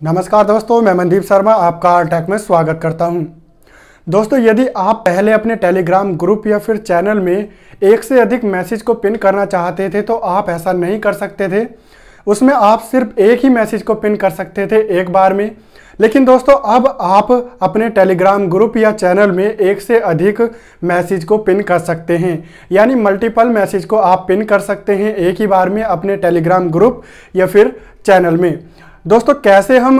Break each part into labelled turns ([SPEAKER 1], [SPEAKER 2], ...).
[SPEAKER 1] नमस्कार दोस्तों, मैं मनदीप शर्मा आपका टेक में स्वागत करता हूँ। दोस्तों, यदि आप पहले अपने टेलीग्राम ग्रुप या फिर चैनल में एक से अधिक मैसेज को पिन करना चाहते थे तो आप ऐसा नहीं कर सकते थे। उसमें आप सिर्फ़ एक ही मैसेज को पिन कर सकते थे एक बार में। लेकिन दोस्तों, अब आप अपने टेलीग्राम ग्रुप या चैनल में एक से अधिक मैसेज को पिन कर सकते हैं। यानी मल्टीपल मैसेज को आप पिन कर सकते हैं एक ही बार में अपने टेलीग्राम ग्रुप या फिर चैनल में। दोस्तों, कैसे हम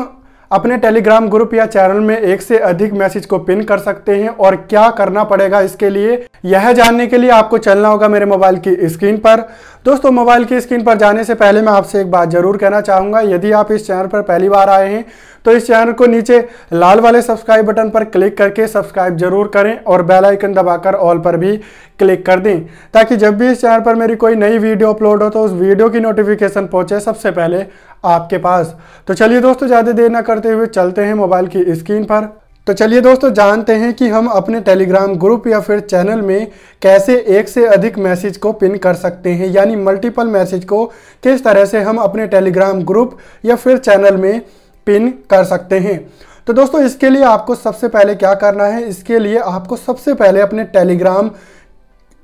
[SPEAKER 1] अपने टेलीग्राम ग्रुप या चैनल में एक से अधिक मैसेज को पिन कर सकते हैं और क्या करना पड़ेगा इसके लिए, यह जानने के लिए आपको चलना होगा मेरे मोबाइल की स्क्रीन पर। दोस्तों मोबाइल की स्क्रीन पर जाने से पहले मैं आपसे एक बात ज़रूर कहना चाहूँगा, यदि आप इस चैनल पर पहली बार आए हैं तो इस चैनल को नीचे लाल वाले सब्सक्राइब बटन पर क्लिक करके सब्सक्राइब ज़रूर करें और बेल आइकन दबाकर ऑल पर भी क्लिक कर दें, ताकि जब भी इस चैनल पर मेरी कोई नई वीडियो अपलोड हो तो उस वीडियो की नोटिफिकेशन पहुँचे सबसे पहले। आपके पास। तो चलिए दोस्तों, ज़्यादा देर ना करते हुए चलते हैं मोबाइल की स्क्रीन पर। तो चलिए दोस्तों, जानते हैं कि हम अपने टेलीग्राम ग्रुप या फिर चैनल में कैसे एक से अधिक मैसेज को पिन कर सकते हैं, यानी मल्टीपल मैसेज को किस तरह से हम अपने टेलीग्राम ग्रुप या फिर चैनल में पिन कर सकते हैं। तो दोस्तों, इसके लिए आपको सबसे पहले क्या करना है, इसके लिए आपको सबसे पहले अपने टेलीग्राम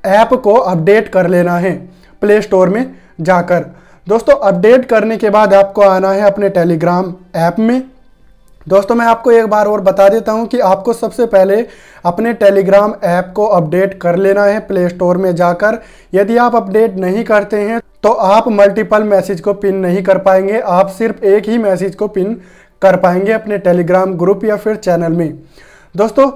[SPEAKER 1] ऐप को अपडेट कर लेना है, प्ले स्टोर में जाकर। दोस्तों अपडेट करने के बाद आपको आना है अपने टेलीग्राम ऐप में। दोस्तों, मैं आपको एक बार और बता देता हूँ कि आपको सबसे पहले अपने टेलीग्राम ऐप को अपडेट कर लेना है प्ले स्टोर में जाकर। यदि आप अपडेट नहीं करते हैं तो आप मल्टीपल मैसेज को पिन नहीं कर पाएँगे। आप सिर्फ़ एक ही मैसेज को पिन कर पाएँगे अपने टेलीग्राम ग्रुप या फिर चैनल में। दोस्तों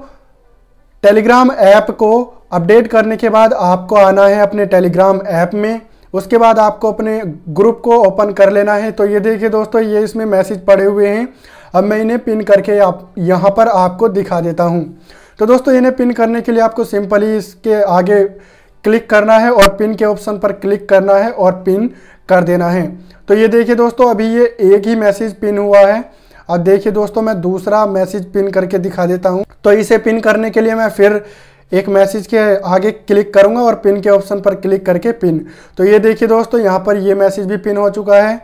[SPEAKER 1] टेलीग्राम ऐप को अपडेट करने के बाद आपको आना है अपने टेलीग्राम ऐप में। उसके बाद आपको अपने ग्रुप को ओपन कर लेना है। तो ये देखिए दोस्तों, ये इसमें मैसेज पड़े हुए हैं। अब मैं इन्हें पिन करके आप यहाँ पर आपको दिखा देता हूँ। तो दोस्तों, इन्हें पिन करने के लिए आपको सिंपली इसके आगे क्लिक करना है और पिन के ऑप्शन पर क्लिक करना है और पिन कर देना है। तो ये देखिए दोस्तों, अभी ये एक ही मैसेज पिन हुआ है। अब देखिए दोस्तों, मैं दूसरा मैसेज पिन करके दिखा देता हूँ। तो इसे पिन करने के लिए मैं फिर एक मैसेज के आगे क्लिक करूँगा और पिन के ऑप्शन पर क्लिक करके पिन। तो ये देखिए दोस्तों, यहाँ पर ये मैसेज भी पिन हो चुका है।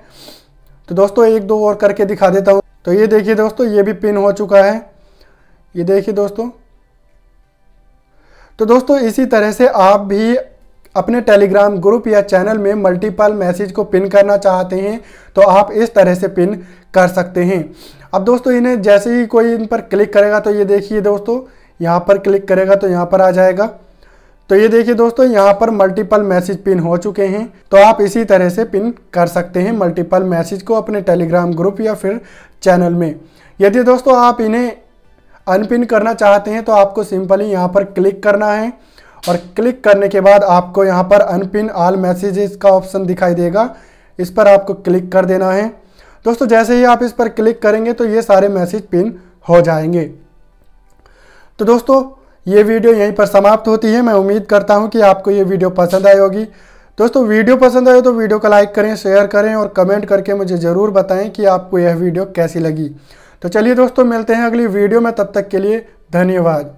[SPEAKER 1] तो दोस्तों, एक दो और करके दिखा देता हूँ। तो ये देखिए दोस्तों, ये भी पिन हो चुका है। ये देखिए दोस्तों। तो दोस्तों, इसी तरह से आप भी अपने टेलीग्राम ग्रुप या चैनल में मल्टीपल मैसेज को पिन करना चाहते हैं तो आप इस तरह से पिन कर सकते हैं। अब दोस्तों, इन्हें जैसे ही कोई इन पर क्लिक करेगा तो ये देखिए दोस्तों यहाँ पर क्लिक करेगा तो यहाँ पर आ जाएगा। तो ये देखिए दोस्तों, यहाँ पर मल्टीपल मैसेज पिन हो चुके हैं। तो आप इसी तरह से पिन कर सकते हैं मल्टीपल मैसेज को अपने टेलीग्राम ग्रुप या फिर चैनल में। यदि दोस्तों आप इन्हें अनपिन करना चाहते हैं तो आपको सिंपली यहाँ पर क्लिक करना है और क्लिक करने के बाद आपको यहाँ पर अनपिन आल मैसेजेस का ऑप्शन दिखाई देगा। इस पर आपको क्लिक कर देना है। दोस्तों, जैसे ही आप इस पर क्लिक करेंगे तो ये सारे मैसेज पिन हो जाएँगे। तो दोस्तों, ये वीडियो यहीं पर समाप्त होती है। मैं उम्मीद करता हूँ कि आपको ये वीडियो पसंद आई होगी। दोस्तों, वीडियो पसंद आए तो वीडियो को लाइक करें, शेयर करें और कमेंट करके मुझे ज़रूर बताएँ कि आपको यह वीडियो कैसी लगी। तो चलिए दोस्तों, मिलते हैं अगली वीडियो में। तब तक के लिए धन्यवाद।